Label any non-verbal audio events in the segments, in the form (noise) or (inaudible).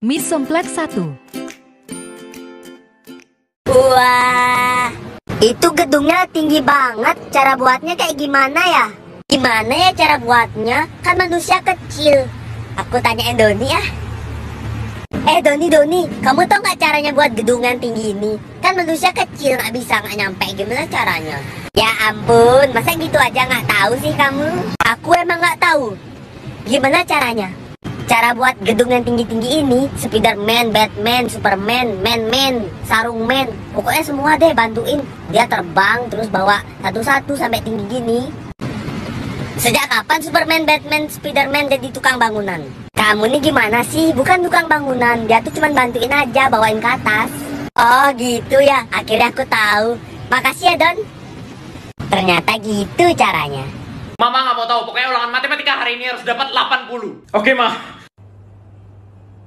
Miss Somplek 1 Wah, itu gedungnya tinggi banget. Cara buatnya kayak gimana ya? Gimana ya cara buatnya? Kan manusia kecil. Aku tanyain Doni ya. Eh Doni Doni, kamu tau nggak caranya buat gedung yang tinggi ini? Kan manusia kecil nggak bisa nggak nyampe. Gimana caranya? Ya ampun, masa gitu aja nggak tahu sih kamu? Aku emang nggak tahu. Gimana caranya? Cara buat gedung yang tinggi-tinggi ini Spiderman, Batman, Superman, Man-Man, Sarung Man. Pokoknya semua deh bantuin. Dia terbang terus bawa satu-satu sampai tinggi gini. Sejak kapan Superman, Batman, Spiderman jadi tukang bangunan? Kamu nih gimana sih? Bukan tukang bangunan. Dia tuh cuma bantuin aja bawain ke atas. Oh gitu ya. Akhirnya aku tahu. Makasih ya Don. Ternyata gitu caranya. Mama nggak mau tahu, pokoknya ulangan matematika hari ini harus dapat 80. Oke, Mah.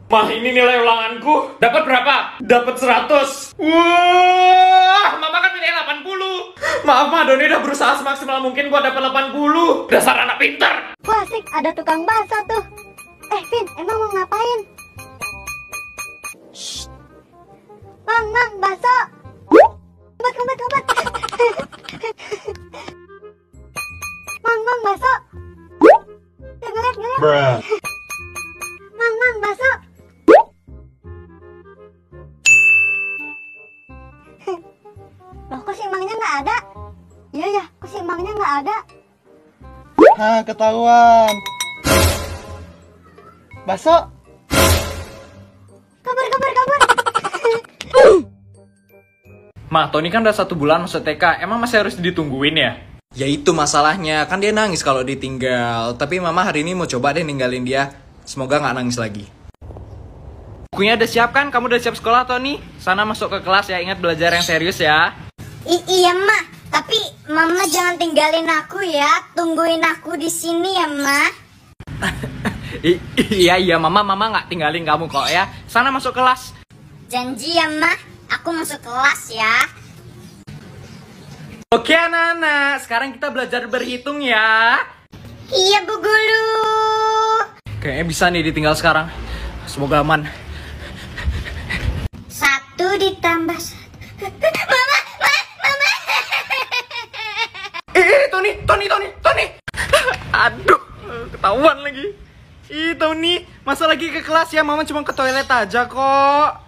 Mah, ini nilai ulanganku. Dapat berapa? Dapat 100. Wah, Mama kan nilai 80. Maaf, Mah, Doni udah berusaha semaksimal mungkin buat dapat 80. Dasar anak pinter. Wah asik ada tukang bakso tuh Eh Vin emang mau ngapain? Shh. Bang bang bakso Kembet kembet kembet Bang bang bakso Eh, Ngeliat ada? Hah, ketahuan. Baso. Kabar kabar kabar (laughs) Mah, Tony kan udah satu bulan masuk TK. Emang masih harus ditungguin ya? Ya itu masalahnya, kan dia nangis kalau ditinggal. Tapi mama hari ini mau coba deh ninggalin dia. Semoga nggak nangis lagi. Bukunya udah siap kan? Kamu udah siap sekolah, Tony? Sana masuk ke kelas ya. Ingat belajar yang serius ya. I- iya mak, tapi mama jangan tinggalin aku ya, tungguin aku di sini ya mak. (laughs) I- iya, iya. Mama, mama nggak tinggalin kamu kok ya. Sana masuk kelas. Janji ya mak, aku masuk kelas ya. Oke anak-anak, sekarang kita belajar berhitung ya. Iya bu guru. Kayaknya bisa nih ditinggal sekarang. Semoga aman. Satu ditambah satu. Mama, mama, mama. Eh, eh, Tony, Tony, Tony, Tony. Aduh, ketahuan lagi. Ih, Tony, masa lagi ke kelas ya? Mama cuma ke toilet aja kok.